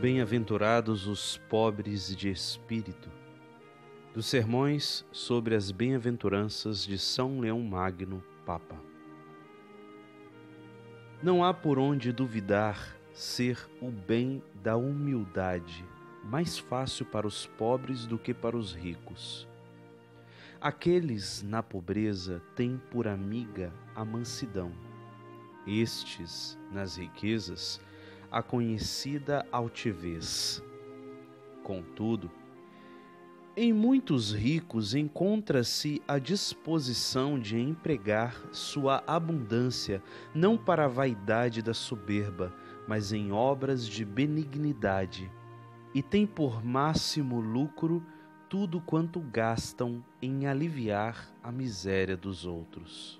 Bem-aventurados os pobres de espírito. Dos sermões sobre as bem-aventuranças de São Leão Magno, Papa. Não há por onde duvidar ser o bem da humildade mais fácil para os pobres do que para os ricos. Aqueles na pobreza têm por amiga a mansidão. Estes, nas riquezas, a conhecida altivez. Contudo, em muitos ricos encontra-se a disposição de empregar sua abundância não para a vaidade da soberba, mas em obras de benignidade, e tem por máximo lucro tudo quanto gastam em aliviar a miséria dos outros.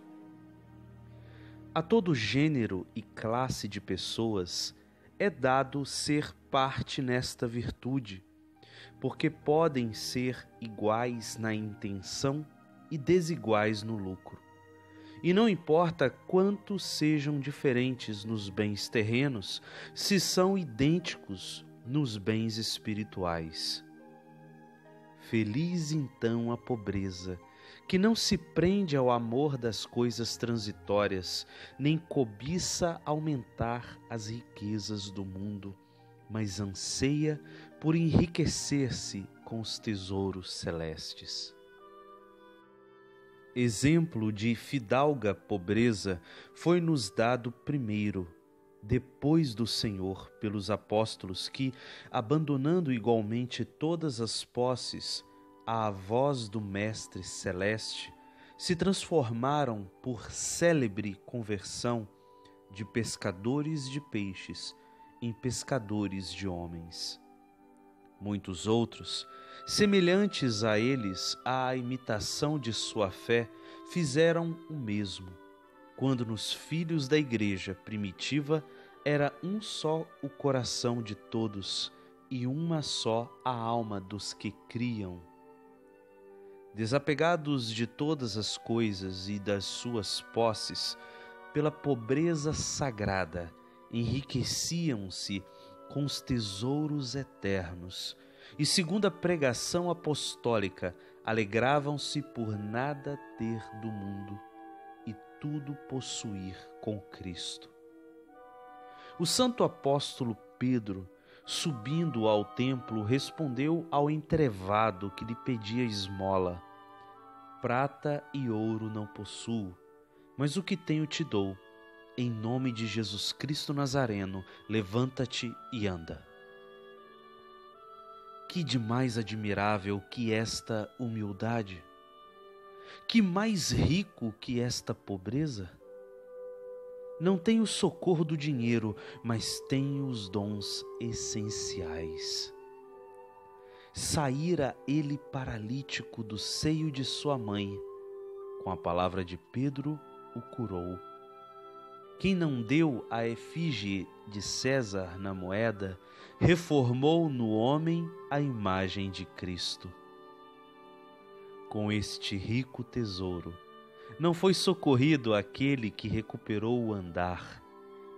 A todo gênero e classe de pessoas é dado ser parte nesta virtude, porque podem ser iguais na intenção e desiguais no lucro. E não importa quanto sejam diferentes nos bens terrenos, se são idênticos nos bens espirituais. Feliz então a pobreza, que não se prende ao amor das coisas transitórias, nem cobiça aumentar as riquezas do mundo, mas anseia por enriquecer-se com os tesouros celestes. Exemplo de fidalga pobreza foi-nos dado primeiro depois do Senhor pelos apóstolos que, abandonando igualmente todas as posses à voz do Mestre Celeste, se transformaram por célebre conversão de pescadores de peixes em pescadores de homens. Muitos outros, semelhantes a eles à imitação de sua fé, fizeram o mesmo quando nos filhos da igreja primitiva era um só o coração de todos e uma só a alma dos que criam. Desapegados de todas as coisas e das suas posses, pela pobreza sagrada, enriqueciam-se com os tesouros eternos, e segundo a pregação apostólica, alegravam-se por nada ter do mundo tudo possuir com Cristo. O santo apóstolo Pedro, subindo ao templo, respondeu ao entrevado que lhe pedia esmola: Prata e ouro não possuo, mas o que tenho te dou. Em nome de Jesus Cristo Nazareno, levanta-te e anda. Que de mais admirável que esta humildade! Que mais rico que esta pobreza? Não tem o socorro do dinheiro, mas tem os dons essenciais. Saíra ele paralítico do seio de sua mãe, com a palavra de Pedro o curou. Quem não deu a efígie de César na moeda, reformou no homem a imagem de Cristo com este rico tesouro. Não foi socorrido aquele que recuperou o andar,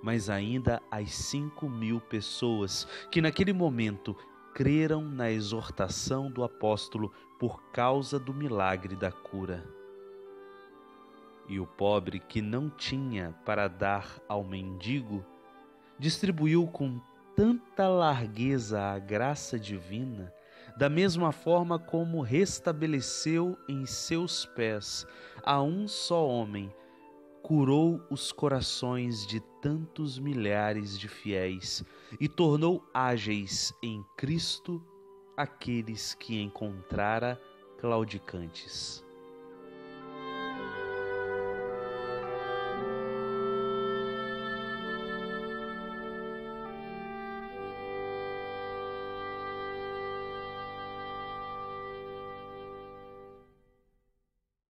mas ainda as cinco mil pessoas que naquele momento creram na exortação do apóstolo por causa do milagre da cura. E o pobre que não tinha para dar ao mendigo, distribuiu com tanta largueza a graça divina da mesma forma como restabeleceu em seus pés a um só homem, curou os corações de tantos milhares de fiéis e tornou ágeis em Cristo aqueles que encontrara claudicantes.